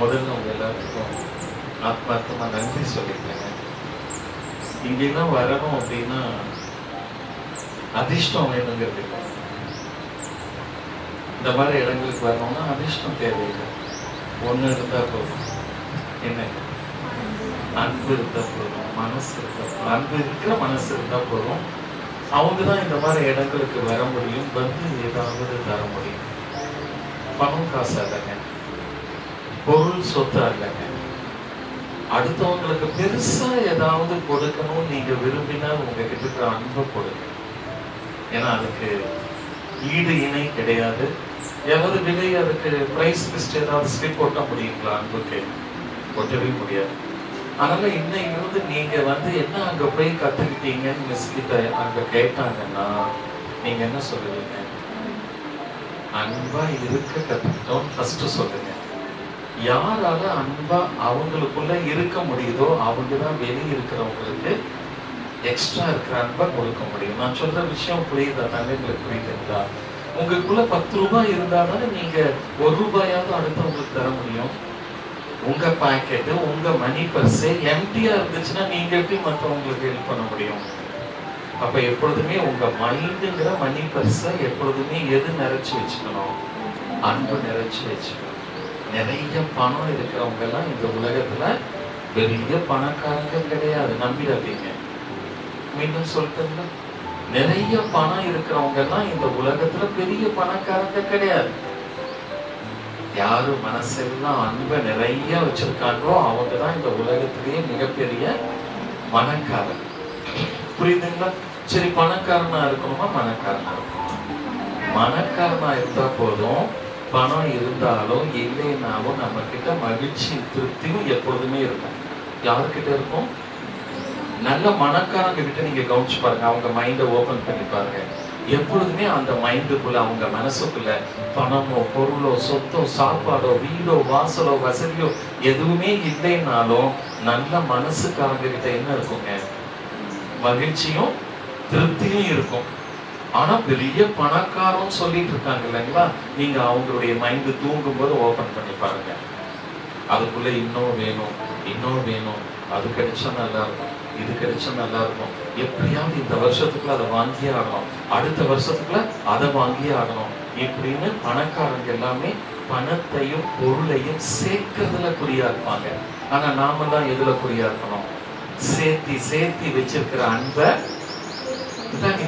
முதல்ல உங்க எல்லாத்துக்கும் ஆத்மார்த்தமா நன்றி சொல்லிக்கிறேங்க இங்கெல்லாம் வரணும் அப்படின்னா அதிர்ஷ்டம் வேணுங்கிறது இந்த மாதிரி இடங்களுக்கு வரணும்னா அதிர்ஷ்டம் தேவையில்லை. ஒண்ணு இருந்தா போதும். என்ன? அன்பு இருந்தா போதும். மனசு இருந்தா அன்பு இருக்கிற மனசு இருந்தா போதும். அவங்க தான் இந்த மாதிரி இடங்களுக்கு வர முடியும். வந்து ஏதாவது தர முடியும். பணம் காசு அல்லங்க பொருள் சொத்து அல்லங்க அடுத்தவங்களுக்கு பெருசா ஏதாவது கொடுக்கணும் நீங்க விரும்பினால் உங்ககிட்ட இருக்கிற அன்பை கொடுங்க. ஏன்னா அதுக்கு ஈடு இணை கிடையாது. எவ்வளவு விலை அதுக்கு பிரைஸ் லிஸ்ட் ஏதாவது ஸ்லிப் ஒட்ட முடியுங்களா? அன்புக்கு ஒட்டவே முடியாது. அதனால இன்னைக்கு நீங்க வந்து என்ன அங்க போய் கத்துக்கிட்டீங்கன்னு மிஸ் கிட்ட அங்க கேட்டாங்கன்னா நீங்க என்ன சொல்லுவீங்க? அன்பா இருக்க கத்துக்கிட்டோம் ஃபர்ஸ்ட் சொல்லுங்க. யாரால அன்பா அவங்களுக்குள்ள இருக்க முடியுதோ அவங்க தான் வெளியே இருக்கிறவங்களுக்கு எக்ஸ்ட்ரா இருக்கிற அன்பை கொடுக்க முடியும். நான் சொல்ற விஷயம் புரியுதா தானே உங்களுக்கு புரியுதுங்களா? உங்களுக்குள்ள பத்து ரூபாய் இருந்தா தானே நீங்க ஒரு ரூபாயாவது அடுத்தவங்களுக்கு தர முடியும். உங்க பாக்கெட் உங்க மணி பர்ஸ் எம்டியா இருந்துச்சுன்னா நீங்க எப்படி மற்றவங்களுக்கு ஹெல்ப் பண்ண முடியும்? அப்ப எப்பொழுதுமே உங்க மைண்டுங்கிற மணி பர்ஸ எப்பொழுதுமே எது நிறைச்சு வச்சுக்கணும்? அன்பு நிறைச்சு வச்சுக்கணும். நிறைய பணம் இருக்கிறவங்க எல்லாம் இந்த உலகத்துல பெரிய பணக்காரங்க கிடையாது. நம்பிடாதீங்க. மீண்டும் சொல்லிட்டுங்களா நிறைய பணம் இருக்கிறவங்க எல்லாம் இந்த உலகத்துல பெரிய பணக்காரங்க கிடையாது. யாரு மனசெல்லாம் அன்பை நிறைய வச்சிருக்காங்களோ அவங்க தான் இந்த உலகத்திலேயே மிகப்பெரிய மனக்காரன் புரியுதுங்களா? சரி பணக்காரனா இருக்கணுமா? மனக்காரனா இருக்கணும். மனக்காரனா இருந்தா போதும். பணம் இருந்தாலும் இல்லைனாலும் நம்ம கிட்ட மகிழ்ச்சி திருப்தியும் எப்பொழுதுமே இருக்கும். யாருக்கிட்ட இருக்கும்? நல்ல மனக்காரங்க கிட்ட நீங்க கவனிச்சு பாருங்க. அவங்க மைண்டை ஓபன் பண்ணி பாருங்க. எப்பொழுதுமே அந்த மைண்டுக்குள்ள அவங்க மனசுக்குள்ள பணமோ பொருளோ சொத்தோ சாப்பாடோ வீடோ வாசலோ வசதியோ எதுவுமே இல்லைன்னாலும் நல்ல மனசுக்காரங்க கிட்ட என்ன இருக்குங்க? மகிழ்ச்சியும் திருப்தியும் இருக்கும். ஆனா பெரிய பணக்காரன் சொல்லிட்டு இருக்காங்க இல்லைங்களா? நீங்க அவங்களுடைய மைண்டு தூங்கும் போது ஓபன் பண்ணி பாருங்க. அதுக்குள்ள இன்னும் வேணும் இன்னும் வேணும். அது கிடைச்சா நல்லா இருக்கும் இது கிடைச்சா நல்லா இருக்கும். எப்படியாவது இந்த வருஷத்துக்குள்ள அதை வாங்கியே ஆகணும். அடுத்த வருஷத்துக்குள்ள அதை வாங்கியே ஆகணும். இப்படின்னு பணக்காரங்க எல்லாமே பணத்தையும் பொருளையும் சேர்க்கறதுல குறியா இருப்பாங்க. ஆனா நாம தான் எதுல குறியா இருக்கணும்? சேர்த்தி சேர்த்தி வச்சிருக்கிற அன்பை இதான்.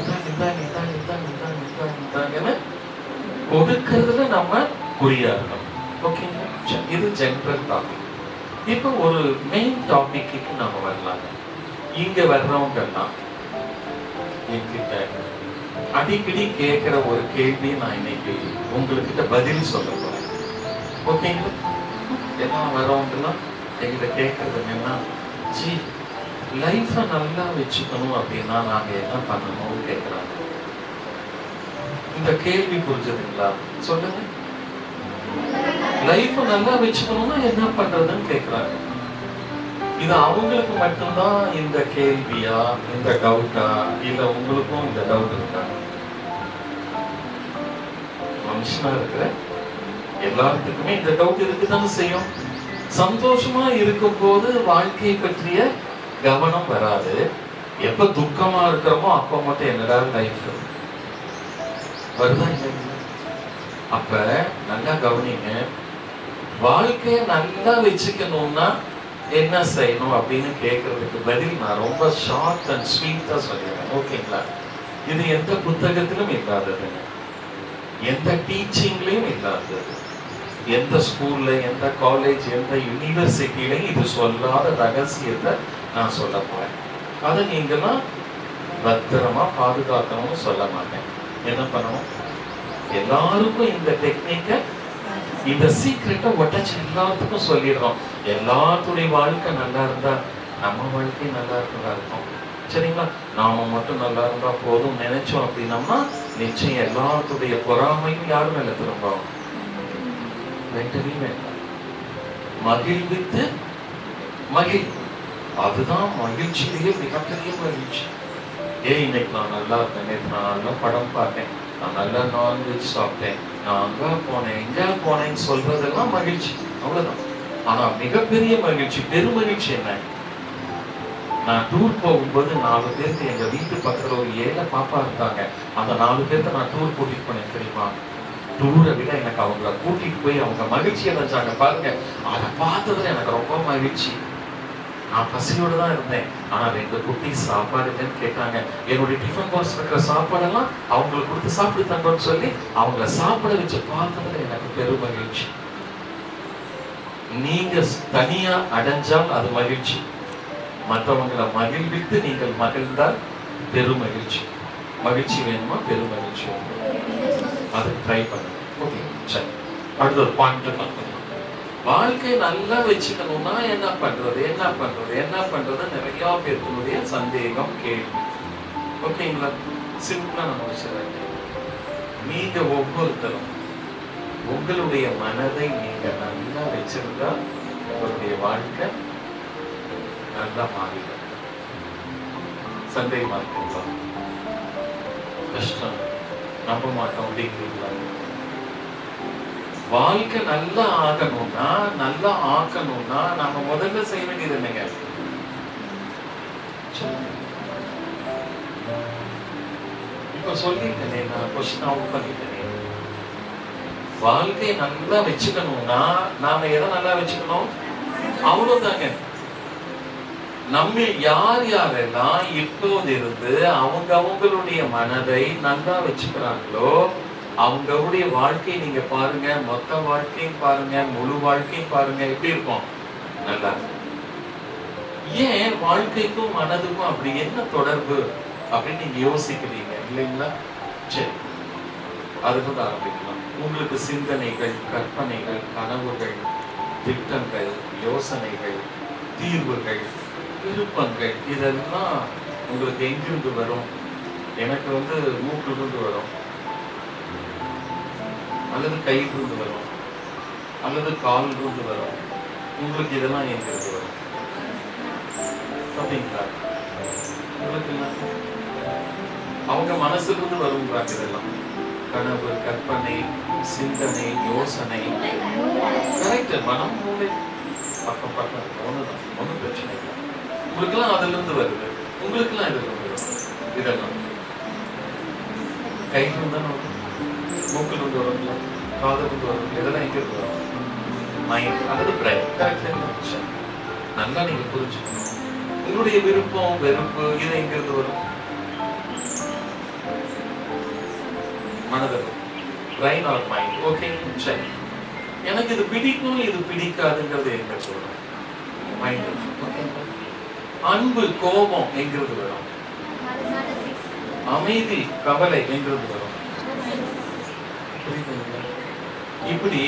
கொடுக்கறதுல நம்ம குறியா இருக்கணும் ஓகேங்களா இது ஜென்ரல் டாபிக் இப்போ ஒரு மெயின் டாபிக்கு நம்ம வரலாங்க இங்க வர்றவங்க எல்லாம் என்கிட்ட அடிக்கடி கேட்கிற ஒரு கேள்வி நான் இன்னைக்கு உங்ககிட்ட பதில் சொல்ல போறேன். ஓகேங்களா எல்லாம் வரவங்கலாம் எங்கிட்ட கேட்கறது என்னன்னா ஜி லைஃப்பை நல்லா வச்சுக்கணும் அப்படின்னா நாங்க என்ன பண்ணணும்னு கேட்குறாங்க இந்த கேள்வி புரிஞ்சதுங்களா? சொல்லுங்க. லைஃப் நல்லா வச்சுக்கணும்னா என்ன பண்றதுன்னு கேக்குறாங்க. இது அவங்களுக்கு மட்டும்தான் இந்த கேள்வியா இந்த டவுட்டா இல்ல உங்களுக்கும் இந்த டவுட் இருக்கா? மனுஷனா இருக்கிற எல்லாத்துக்குமே இந்த டவுட் இருக்குதானே செய்யும். சந்தோஷமா இருக்கும் போது வாழ்க்கையை பற்றிய கவனம் வராது. எப்ப துக்கமா இருக்கிறோமோ அப்ப மட்டும் என்னடா லைஃப் வருதா அப்ப நல்லா கவனிங்க. வாழ்க்கைய நல்லா வச்சுக்கணும்னா என்ன செய்யணும் அப்படின்னு கேட்கறதுக்கு பதில் நான் ரொம்ப ஷார்ட் அண்ட் ஸ்வீட்டா சொல்லிடுறேன். ஓகேங்களா இது எந்த புத்தகத்திலும் இல்லாததுங்க எந்த டீச்சிங்லயும் இல்லாதது. எந்த ஸ்கூல்ல எந்த காலேஜ் எந்த யூனிவர்சிட்டிலையும் இது சொல்லாத ரகசியத்தை நான் சொல்ல போறேன். அதை நீங்களாம் பத்திரமா பாதுகாக்கணும்னு சொல்ல மாட்டேன். என்ன பண்ணணும்? எல்லாருக்கும் இந்த டெக்னிக்கை இந்த சீக்கிரட்டை உடச்சு எல்லாத்துக்கும் சொல்லிடுறோம் எல்லாத்துடைய வாழ்க்கை நல்லா இருந்தா நம்ம வாழ்க்கை நல்லா இருக்கிறதா இருக்கும் சரிங்களா? நாம மட்டும் நல்லா இருந்தா போதும் நினைச்சோம் அப்படின்னம்னா நிச்சயம் எல்லாத்துடைய பொறாமையும் யாரும் மேல திரும்பும் வேண்டவே வேண்டாம். மகிழ்வித்து மகிழ். அதுதான் மகிழ்ச்சியிலேயே மிகப்பெரிய மகிழ்ச்சி. ஏய் இன்னைக்கு நான் நல்லா இருந்தேன் நேற்று நான் நல்லா படம் பார்த்தேன். நான் நல்லா நான்வெஜ் சாப்பிட்டேன். நான் அங்கே போனேன் எங்கே போனேன்னு சொல்றதெல்லாம் மகிழ்ச்சி. அவ்வளவுதான். ஆனா மிகப்பெரிய மகிழ்ச்சி பெருமகிழ்ச்சி என்ன? நான் டூர் போகும்போது நாலு பேருக்கு எங்க வீட்டு பக்கத்துல ஒரு ஏழை பாப்பா இருந்தாங்க. அந்த நாலு பேர்த்த நான் டூர் கூட்டிட்டு போனேன் தெரியுமா? டூரை விட எனக்கு அவங்கள கூட்டிட்டு போய் அவங்க மகிழ்ச்சி அடைஞ்சாங்க. பாருங்க அதை பார்த்ததுல எனக்கு ரொம்ப மகிழ்ச்சி. நான் பசியோடு தான் இருந்தேன். ஆனா ரெண்டு குட்டி சாப்பாடு இல்லைன்னு கேட்டாங்க. என்னுடைய டிஃபன் பாக்ஸ் இருக்கிற சாப்பாடெல்லாம் அவங்களுக்கு கொடுத்து சாப்பிட்டு தங்கன்னு சொல்லி அவங்கள சாப்பிட வச்சு பார்த்ததுல எனக்கு பெரும் மகிழ்ச்சி. நீங்க தனியா அடைஞ்சால் அது மகிழ்ச்சி. மற்றவங்களை மகிழ்வித்து நீங்கள் மகிழ்ந்தால் பெரும் மகிழ்ச்சி. மகிழ்ச்சி வேணுமா? பெரும் மகிழ்ச்சி வேணுமா? அது ட்ரை பண்ணுங்க. ஓகே சரி. அடுத்த பாயிண்ட் வாழ்க்கை நல்லா வச்சுக்கணும்னா என்ன பண்றது என்ன பண்றது என்ன பண்றது நிறைய பேருக்குடைய சந்தேகம் கேள்வி. ஓகேங்களா? சிம்பிளா நம்ம வச்சுருக்கேன் நீங்க ஒவ்வொருத்தரும் உங்களுடைய மனதை நீங்க நல்லா வச்சிருந்தா உங்களுடைய வாழ்க்கை நல்லா மாறிடும். சந்தேகமா இருக்குங்களா? கஷ்டம். நம்ப மாட்டோம் அப்படிங்கிறீங்களா? வாழ்க்கை நல்லா ஆகணும்னா நல்லா ஆக்கணும்னா நாம முதல்ல செய்ய வேண்டியது என்னங்க? இப்ப சொல்லிட்டேனே நான் கொஸ்டின் அவுட் பண்ணிட்டேனே. வாழ்க்கையை நல்லா வச்சுக்கணும்னா நாம எதை நல்லா வச்சுக்கணும்? அவ்வளவுதாங்க. நம்ம யார் யாரெல்லாம் இப்போதிருந்து அவங்க அவங்களுடைய மனதை நல்லா வச்சுக்கிறாங்களோ அவங்களுடைய வாழ்க்கையை நீங்க பாருங்க மொத்த வாழ்க்கையும் பாருங்க முழு வாழ்க்கையும் பாருங்க எப்படி இருக்கும்? நல்லா இருக்கும். ஏன் வாழ்க்கைக்கும் மனதுக்கும் அப்படி என்ன தொடர்பு அப்படின்னு நீங்க யோசிக்கிறீங்க இல்லைங்களா? சரி அதுக்கு ஆரம்பிக்கலாம். உங்களுக்கு சிந்தனைகள் கற்பனைகள் கனவுகள் திட்டங்கள் யோசனைகள் தீர்வுகள் விருப்பங்கள் இதெல்லாம் உங்களுக்கு எங்கிருந்து வரும்? எனக்கு வந்து மூக்கிலிருந்து வரும். அல்லது கையிலிருந்து வரும். அல்லது காலிலிருந்து வரும். உங்களுக்கு இதெல்லாம் எங்கிருந்து வரும்? அப்படிங்களா? உங்களுக்கு அவங்க மனசுலிருந்து வருங்கிறாங்க இதெல்லாம். கனவு கற்பனை சிந்தனை யோசனை. கரெக்ட் மனம் மூளை. பக்கம் பக்கம் ஒண்ணுதான் ஒன்றும் பிரச்சனை இல்லை. உங்களுக்கெல்லாம் அதுல இருந்து வருது. உங்களுக்கெல்லாம் இதுல இருந்து வருது. இதெல்லாம். கையில தான் தானே வரும் மூக்கில் இருந்து வரும்ல காதுல இருந்து வரும் இதெல்லாம் எங்க வரும் மைண்ட் அல்லது பிரைன் கரெக்ட் நல்லா நீங்க புரிஞ்சுக்கணும். உங்களுடைய விருப்பம் வெறுப்பு இது எங்க இருந்து வரும்? மனதில் பிரைன் ஆர் மைண்ட் ஓகே சரி எனக்கு இது பிடிக்கும் இது பிடிக்காதுங்கிறது எங்க சொல்றேன் மைண்ட் அன்பு கோபம் எங்கிறது வரும்? அமைதி கவலை எங்கிறது வரும்? கொள்ளுங்கள் இப்படி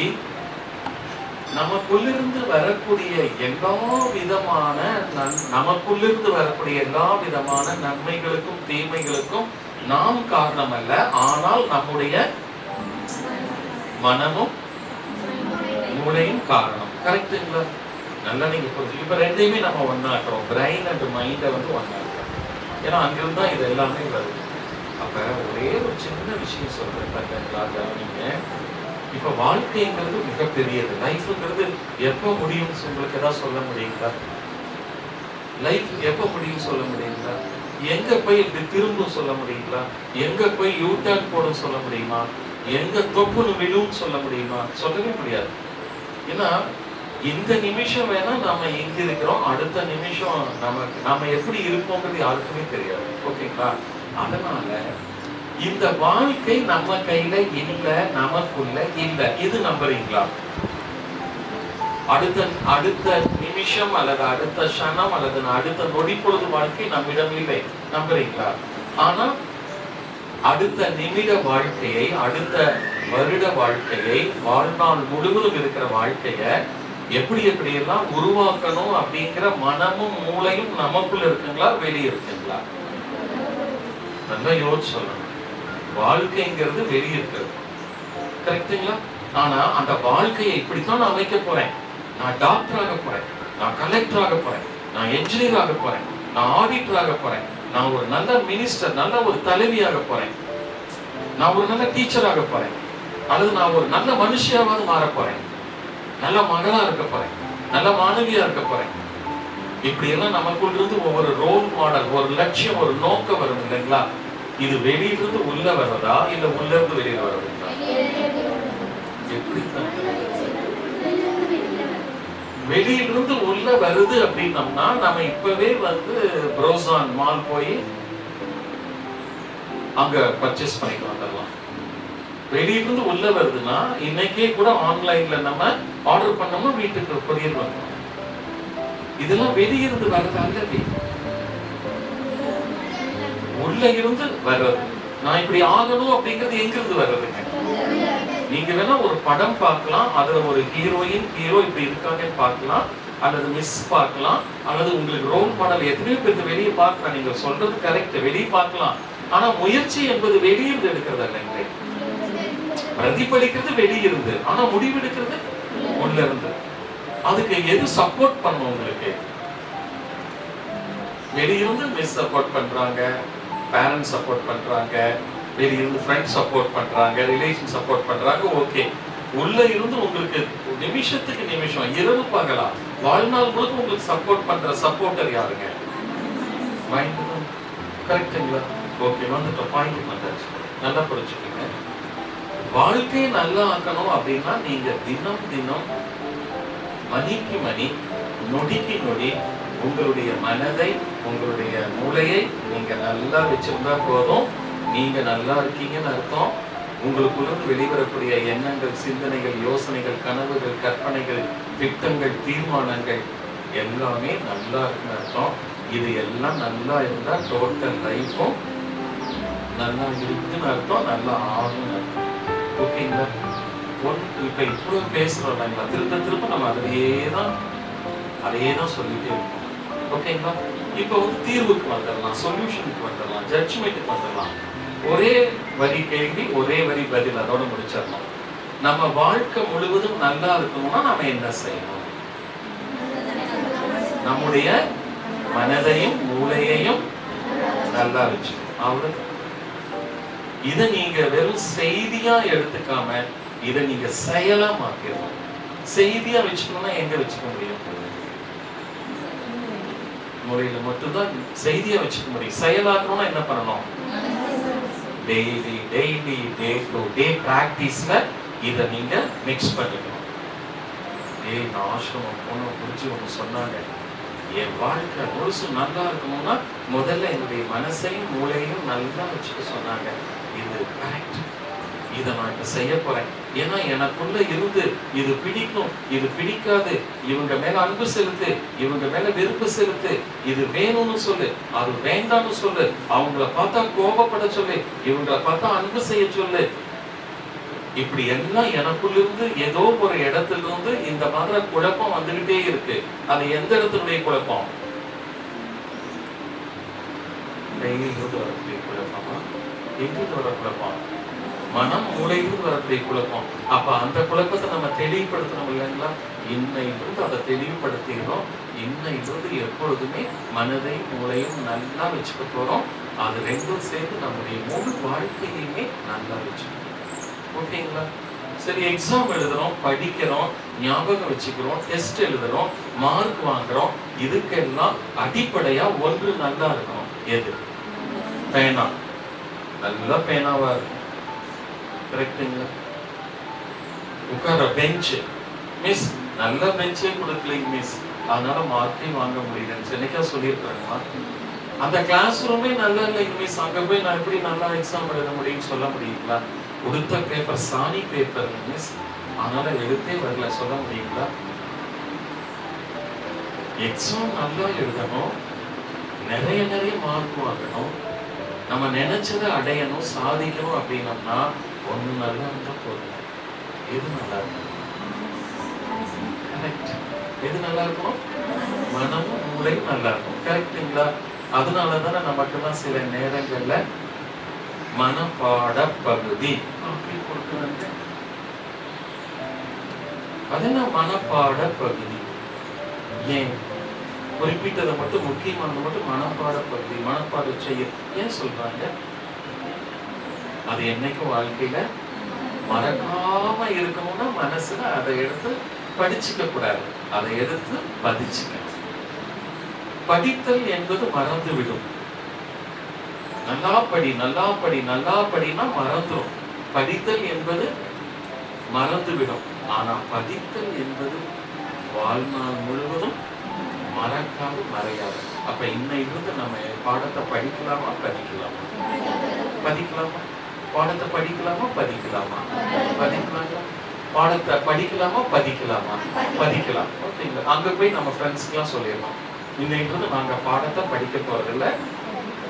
நமக்குள்ளிருந்து வரக்கூடிய எல்லா விதமான நன்- நமக்குள்ளிருந்து வரக்கூடிய எல்லா விதமான நன்மைகளுக்கும் தீமைகளுக்கும் நாம் காரணம் அல்ல ஆனால் நம்முடைய மனமும் மூளையும் காரணம். கரெக்டுங்களா நல்லா நீங்க புரிஞ்சு இப்ப ரெண்டையுமே நம்ம ஒன்னாக்குறோம் பிரெயின் அண்ட் மைண்டை வந்து ஒன்னாக்குறோம் ஏன்னா அங்கிருந்து தான் இது எல்லாமே வருது. அப்ப ஒரே ஒரு சின்ன விஷயம் சொல்கிறேன் பாருங்க கவனிங்க இப்ப வாழ்க்கைங்கிறது மிகப்பெரியது. லைஃப்ங்கிறது எப்ப முடியும் உங்களுக்கு ஏதாவது சொல்ல முடியுங்களா? லைஃப் எப்ப முடியும் சொல்ல முடியுங்களா? எங்க போய் இப்படி திரும்பும் சொல்ல முடியுங்களா? எங்க போய் யூ போடும் சொல்ல முடியுமா? எங்க தொப்புன்னு விழுவும் சொல்ல முடியுமா? சொல்லவே முடியாது. ஏன்னா இந்த நிமிஷம் வேணா நாம எங்க இருக்கிறோம் அடுத்த நிமிஷம் நமக்கு நாம எப்படி இருப்போங்கிறது யாருக்குமே தெரியாது. ஓகேங்களா? அதனால இந்த வாழ்க்கை நம்ம கையில இல்ல நமக்குள்ள இல்ல. இது நம்புறீங்களா? அடுத்த அடுத்த நிமிஷம் அல்லது அடுத்த சனம் அல்லது அடுத்த நொடி பொழுது வாழ்க்கை நம்மிடம் இல்லை. நம்புறீங்களா? ஆனா அடுத்த நிமிட வாழ்க்கையை அடுத்த வருட வாழ்க்கையை வாழ்நாள் முழுவதும் இருக்கிற வாழ்க்கைய எப்படி எப்படி எல்லாம் உருவாக்கணும் அப்படிங்கிற மனமும் மூளையும் நமக்குள்ள இருக்குங்களா? வெளியே இருக்குங்களா? நல்லா யோசிச்சு சொல்லணும். வாழ்க்கைங்கிறது வெளியிருக்கிறது. கரெக்டுங்களா ஆனா அந்த வாழ்க்கையை இப்படித்தான் நான் அமைக்க போறேன். நான் டாக்டர் ஆக போறேன். நான் கலெக்டர் ஆக போறேன். நான் என்ஜினியர் ஆக போறேன். நான் ஆடிட்டர் ஆக போறேன். நான் ஒரு நல்ல மினிஸ்டர் நல்ல ஒரு தலைவியாக போறேன். நான் ஒரு நல்ல டீச்சராக போறேன். அல்லது நான் ஒரு நல்ல மனுஷியாவது மாற போறேன். நல்ல மகளா இருக்க போறேன். நல்ல மாணவியா இருக்க போறேன். இப்படி எல்லாம் நமக்குள்ள இருந்து ஒவ்வொரு ரோல் மாடல் ஒரு லட்சியம் ஒரு நோக்கம் வரும் இல்லைங்களா? இது வெளியிலிருந்து உள்ள வர்றதா இல்ல உள்ள இருந்து வெளியில வர்றதுங்களா? எப்படி வெளியிலிருந்து உள்ள வருது அப்படின்னம்னா நம்ம இப்பவே வந்து புரோசான் மால் போய் அங்க பர்ச்சேஸ் பண்ணிக்கலாம் அதெல்லாம் வெளியிலிருந்து உள்ள வருதுன்னா இன்னைக்கே கூட ஆன்லைன்ல நம்ம ஆர்டர் பண்ணோம்னா வீட்டுக்கு கொரியர் வரணும் இதெல்லாம் வெளியிருந்து வர்றது அல்லவே உள்ள இருந்து வர்றது. நான் இப்படி ஆகணும் அப்படிங்கிறது எங்க இருந்து வர்றதுங்க நீங்க வேணா ஒரு படம் பார்க்கலாம் அதுல ஒரு ஹீரோயின் ஹீரோ இப்படி இருக்காங்க பார்க்கலாம் அல்லது மிஸ் பார்க்கலாம் அல்லது உங்களுக்கு ரோல் மாடல் எத்தனையோ பேருக்கு வெளியே பார்க்கலாம். நீங்க சொல்றது கரெக்ட் வெளியே பார்க்கலாம். ஆனா முயற்சி என்பது வெளியிருந்து எடுக்கிறது இல்லைங்களே பிரதிபலிக்கிறது வெளியிருந்து. ஆனா முடிவெடுக்கிறது உள்ள இருந்து அதுக்கு எது சப்போர்ட் பண்ணும் உங்களுக்கு? வெளியிருந்து மிஸ் சப்போர்ட் பண்றாங்க பேரண்ட்ஸ் சப்போர்ட் பண்றாங்க வெளியிருந்து ஃப்ரெண்ட்ஸ் சப்போர்ட் பண்றாங்க ரிலேஷன் சப்போர்ட் பண்றாங்க ஓகே உள்ள இருந்து உங்களுக்கு நிமிஷத்துக்கு நிமிஷம் இரவு பகலா வாழ்நாள் முழுக்க உங்களுக்கு சப்போர்ட் பண்ற சப்போர்ட்டர் யாருங்க? மைண்ட் கரெக்டுங்களா ஓகே வந்துட்டு பாயிண்ட் வந்தாச்சு. நல்லா புரிச்சுக்கோங்க வாழ்க்கையை நல்லா ஆக்கணும் அப்படின்னா நீங்க தினம் தினம் மணிக்கு மணி நொடிக்கு நொடி உங்களுடைய மனதை உங்களுடைய மூளையை நீங்க நல்லா வச்சிருந்தா போதும். நீங்க நல்லா இருக்கீங்கன்னு அர்த்தம். உங்களுக்குள்ளிருந்து வெளிவரக்கூடிய எண்ணங்கள் சிந்தனைகள் யோசனைகள் கனவுகள் கற்பனைகள் திட்டங்கள் தீர்மானங்கள் எல்லாமே நல்லா இருக்குன்னு அர்த்தம். இது எல்லாம் நல்லா இருந்தா டோட்டல் லைஃபும் நல்லா இருக்குன்னு அர்த்தம் நல்லா ஆகும்னு அர்த்தம். ஓகேங்களா ஒன் இப்ப இவ்வளவு பேசுறோம் இல்லைங்களா? திரும்ப திரும்ப நம்ம அதையே தான் அதையே தான் சொல்லிட்டே இருக்கோம். ஓகேங்களா? இப்போ வந்து தீர்வுக்கு வந்துடலாம் சொல்யூஷனுக்கு வந்துடலாம் ஜட்ஜ்மெண்ட்டுக்கு வந்துடலாம். ஒரே வரி கேள்வி ஒரே வரி பதில் அதோட முடிச்சிடலாம். நம்ம வாழ்க்கை முழுவதும் நல்லா இருக்கணும்னா நாம என்ன செய்யணும்? நம்முடைய மனதையும் மூளையையும் நல்லா வச்சுக்கணும். அவ்வளவு இதை நீங்க வெறும் செய்தியா எடுத்துக்காம இதை நீங்க செயலா மாத்திரணும் செய்தியா வச்சுக்கணும்னா எங்க வச்சுக்க முடியும்? முறையில மட்டும்தான் செய்தியா வச்சுக்க முடியும். செயலாக்கணும்னா என்ன பண்ணணும்? Daily daily day to day பிராக்டிஸ்ல இதை நீங்க மிக்ஸ் பண்ணிக்கணும். ஏய் நான் ஆசிரமம் போன புரிஞ்சு ஒன்று சொன்னாங்க. என் வாழ்க்கை முழுசு நல்லா இருக்கணும்னா முதல்ல என்னுடைய மனசையும் மூளையும் நல்லா வச்சுக்க சொன்னாங்க. இது கரெக்ட் இதை நான் இப்ப செய்ய போறேன். ஏன்னா எனக்குள்ள இருந்து இது பிடிக்கும் இது பிடிக்காது. இவங்க மேல அன்பு செலுத்து இவங்க மேல வெறுப்பு செலுத்து. இது வேணும்னு சொல்லு அது வேண்டாம்னு சொல்லு. அவங்கள பார்த்தா கோபப்பட சொல்லு இவங்கள பார்த்தா அன்பு செய்ய சொல்லு. இப்படி எல்லாம் எனக்குள்ள இருந்து ஏதோ ஒரு இடத்துல இருந்து இந்த மாதிரி குழப்பம் வந்துகிட்டே இருக்கு. அது எந்த இடத்துடைய குழப்பம்? டெய்லியிலிருந்து வரக்கூடிய குழப்பமா? எங்கிருந்து வர குழப்பம்? மனம் மூளையிலிருந்து வரக்கூடிய குழப்பம். அப்ப அந்த குழப்பத்தை நம்ம தெளிவுபடுத்தணும் இல்லைங்களா? இன்னைன்றது அதை தெளிவுபடுத்திடுறோம் இன்னைன்றது எப்பொழுதுமே மனதை மூளையும் நல்லா வச்சுக்க போறோம். அது ரெண்டும் சேர்ந்து நம்முடைய முழு வாழ்க்கையுமே நல்லா வச்சுக்கணும் ஓகேங்களா? சரி எக்ஸாம் எழுதுறோம் படிக்கிறோம் ஞாபகம் வச்சுக்கிறோம் டெஸ்ட் எழுதுறோம் மார்க் வாங்குறோம். இதுக்கெல்லாம் அடிப்படையா ஒன்று நல்லா இருக்கணும். எது? பேனா. நல்லா பேனாவா இருக்கும். கரெக்டுங்களா? உட்கார பெஞ்ச் மிஸ் நல்ல பெஞ்சே கொடுக்கலைங்க மிஸ் அதனால மார்க்கே வாங்க முடியலன்னு என்னைக்கா சொல்லியிருக்காங்களா அந்த கிளாஸ் ரூமே நல்லா இல்லைங்க மிஸ் அங்க போய் நான் எப்படி நல்லா எக்ஸாம் எழுத முடியும்னு சொல்ல முடியுங்களா? கொடுத்த பேப்பர் சாணி பேப்பர் மிஸ் அதனால எழுத்தே வரல சொல்ல முடியுங்களா? எக்ஸாம் நல்லா எழுதணும். நிறைய நிறைய மார்க் வாங்கணும். நம்ம நினைச்சதை அடையணும் சாதிக்கணும் அப்படின்னம்னா ஒண்ணு நல்லா இருந்தா போதும் எது நல்லா இருக்கும்? எது நல்லா இருக்கும்? மனமும் மூளையும் நல்லா இருக்கும். கரெக்டுங்களா அதனால தானே நமக்கு தான் சில நேரங்கள்ல மனப்பாட பகுதி. அப்படி கொடுக்குறாங்க அது என்ன? மனப்பாட பகுதி. ஏன்? குறிப்பிட்டதை மட்டும் முக்கியமானது மட்டும் மனப்பாட பகுதி மனப்பாட செய்ய. ஏன் சொல்றாங்க? அது என்னைக்கும் வாழ்க்கையில மறக்காம இருக்கணும்னா மனசுல அதை எடுத்து படிச்சுக்க கூடாது. அதை எடுத்து பதிச்சுக்கணும் படித்தல் என்பது மறந்து விடும் நல்லா படி நல்லா படி நல்லா படினா மறந்துடும் படித்தல் என்பது மறந்து விடும் ஆனா பதித்தல் என்பது வாழ்நாள் முழுவதும் மறக்காது மறையாது. அப்ப இன்னைக்கு நம்ம பாடத்தை படிக்கலாமா? பதிக்கலாமா? பதிக்கலாமா? பாடத்தை படிக்கலாமா? பதிக்கலாமா? பதிக்கலாமா? பாடத்தை படிக்கலாமா? பதிக்கலாமா? பதிக்கலாம். ஓகேங்களா? அங்க போய் நம்ம ஃப்ரெண்ட்ஸ்க்குலாம் சொல்லிடலாம். இன்னைக்கு நாங்க பாடத்தை படிக்க போறதில்ல.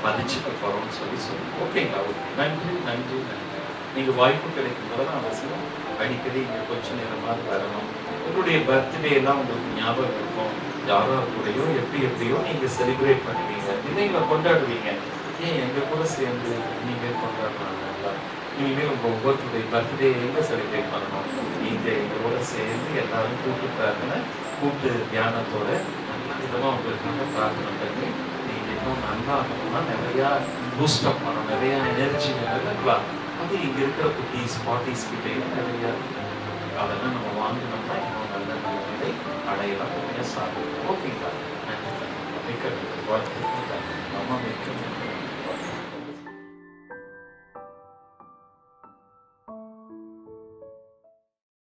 பதிச்சுக்க போறோம்னு சொல்லி சொல்லி ஓகேங்களா? ஓகே. நன்றி நன்றி நன்றி. நீங்க வாய்ப்பு கிடைக்கும் போது அவசியம் அடிக்கடி இங்க கொஞ்ச நேரமாக வரணும். உங்களுடைய பர்த்டே எல்லாம் உங்களுக்கு ஞாபகம் இருக்கும். யாரோ கூடயோ எப்படி எப்படியோ நீங்க செலிப்ரேட் பண்ணுவீங்க. இல்லைங்களா கொண்டாடுவீங்க. ஏன் எங்க கூட சேர்ந்து நீங்க கொண்டாடுறாங்கல்ல நீங்களே உங்க ஒவ்வொருத்தருடைய பர்த்டே எங்க செலிப்ரேட் பண்ணணும்? நீங்க எங்களோட சேர்ந்து எல்லாரும் கூட்டு பிரார்த்தனை கூட்டு தியானத்தோட நல்ல உங்களுக்காக பிரார்த்தனை பண்ணி நீங்க இன்னும் நல்லா இருக்கணும்னா நிறைய பூஸ்ட் அப் பண்ணணும். நிறைய எனர்ஜி நிறையா அது இங்க இருக்கிற குட்டீஸ் பாட்டிஸ் கிட்டேயும் நிறைய அதெல்லாம் நம்ம வாங்கினோம்னா இன்னும் நல்ல நல்ல நிலை அடையலாம் நிறைய சாப்பிடலாம் ஓகேங்களா நன்றி மிக்க நன்றி வாழ்த்துக்கள் அம்மா மிக்க